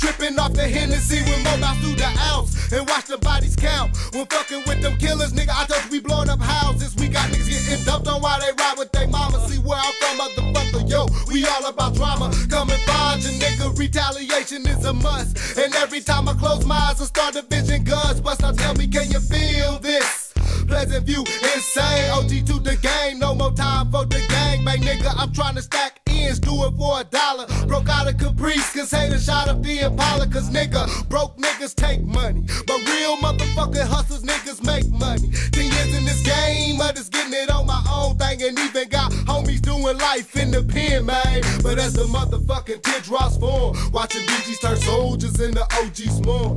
tripping off the Hennessy with mouths through the ounce and watch the bodies count. When fucking with them killers, nigga, I told we blowing up houses. We got niggas getting dumped on while they ride with their mama. See where I'm from, motherfucker, yo. We all about drama. Come and find your nigga. Retaliation is a must. And every time I close my eyes, I start to vision guns. Bust now tell me, can you feel this? Pleasant view, insane. OG to the game, no more time for the gang. Bang, nigga, I'm trying to stack do it for a dollar. Broke out of Caprice, cause haters shot up the Impala. Cause nigga, broke niggas take money. But real motherfucking hustlers, niggas make money. Ten years in this game, others getting it on my own thing. And even got homies doing life in the pen, man. But as the motherfucking teardrops form, watching BGs turn soldiers into OGs more.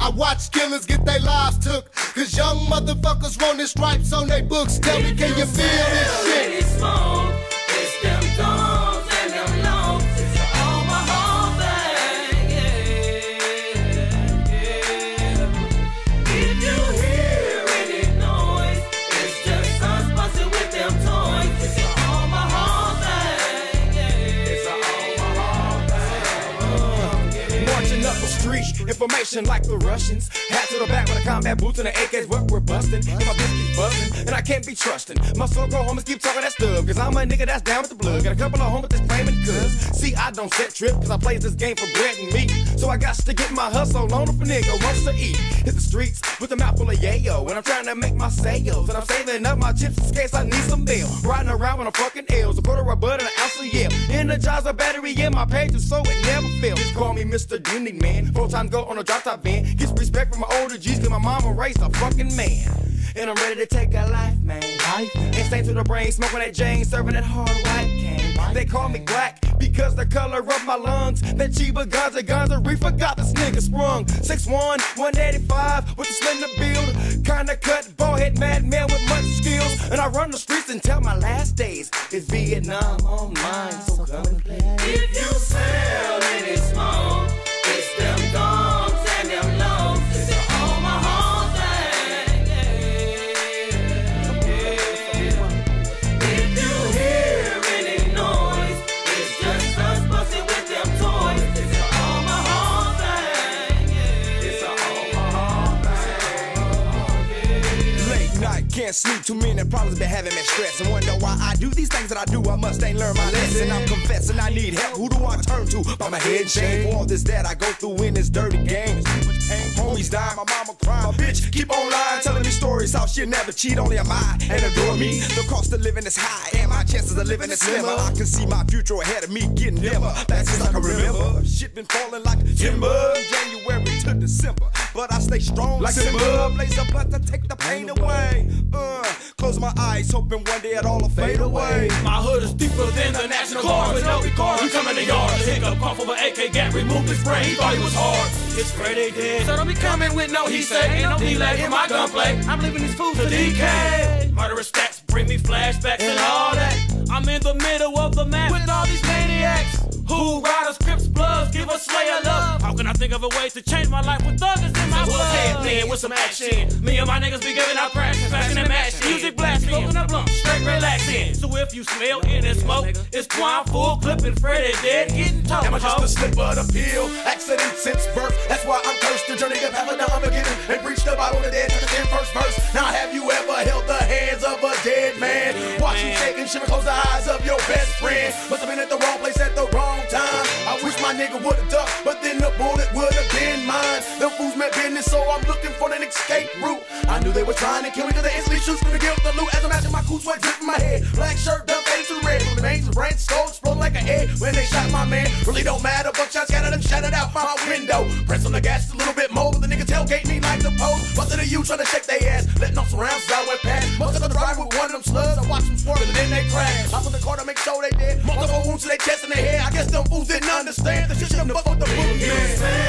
I watch killers get their lives took. Cause young motherfuckers wanting stripes on their books. Tell me, can you feel this shit? Information like the Russians. Hat to the back with a combat boots and the AKs, what we're busting. And my bitch keep buzzing, and I can't be trusting. My so-called homies keep talking that stuff, cause I'm a nigga that's down with the blood. Got a couple of homies that's claiming cuz. See, I don't set trip, cause I plays this game for bread and meat. So I got to get my hustle on if a nigga wants to eat. Hit the streets with a mouthful of yayo, and I'm trying to make my sales. And I'm saving up my chips in case I need some bail. Riding around with a fucking L's, a quarter of bud and an ounce of yell. Energize a battery in my pages so it never fails. Just call me Mr. Dooney Man. Full time go on a drop top van. Gets respect from my older G's, cause my mama raised a fucking man. And I'm ready to take a life, man. Insane to the brain, smoking that Jane, serving that hard white cane. They call me black because the color of my lungs. That Chiba Gonza Gonza reefer got this nigga sprung. 6'1, 185 with a slender build. Kinda cut, bald head madman with much skills. And I run the streets until my last days. It's Vietnam on mine, so come and play. If you smell any too many problems been having me stress. And wonder why I do these things that I do. I must ain't learn my lesson. I'm confessing I need help. Who do I turn to? By my head shame for all this that I go through in this dirty game. Homies die, my mama cry. My bitch keep on lying, telling me stories how she'll never cheat, only am I and adore me. The cost of living is high, and my chances of living is slimmer. I can see my future ahead of me getting dimmer. That's since I can remember. Shit been falling like timber. January to December, but I stay strong like Simba. Blaze a blunt to take the pain away. Uh, close my eyes, hoping one day it all will fade away. My hood is deeper than the national guard. With no regard, we come in the yard. The hiccup come from an AK gap, removed his brain. He thought he was hard. It's Friday dead. So don't be coming with no he say. Ain't no delay in my gunplay. I'm leaving these fools to DK. Murderous stats bring me flashbacks and all that. I'm in the middle of the map with all these maniacs. Think of a way to change my life with thuggers in my blood? With some action. Me and my niggas be giving out practice, fashion and matching. Music blasting, smoking a blunt, straight relaxing. So if you smell any smoke, it's twine full, clipping Freddy dead, getting told. Am I just a slip of the pill? Accident since birth. That's why I'm cursed. The journey of heaven, now I'm beginning. And preach the Bible to dead the 10 first verse. Now have you ever held the hands of a dead man? Watch you shaking, shiver, close the eyes of your best friend. So I'm looking for an escape route. I knew they were trying to kill me, cause they instantly shoots for the guilt, the loot. As I'm matching my cool sweat drip my head. Black shirt, done fade to red. From the veins, the brain, skull explode like an egg. When they shot my man, really don't matter. Buckshots scattered and shattered out my window. Press on the gas a little bit more, but the nigga tailgate me like the pole. Busted you trying to shake their ass. Letting off some rounds, I went past. Most of the drive with one of them slugs. I watch them swerve and then they crash. Hop on the car to make sure they dead. Multiple wounds to their chest and their head. I guess them fools didn't understand. The shit should have fucked with the you man.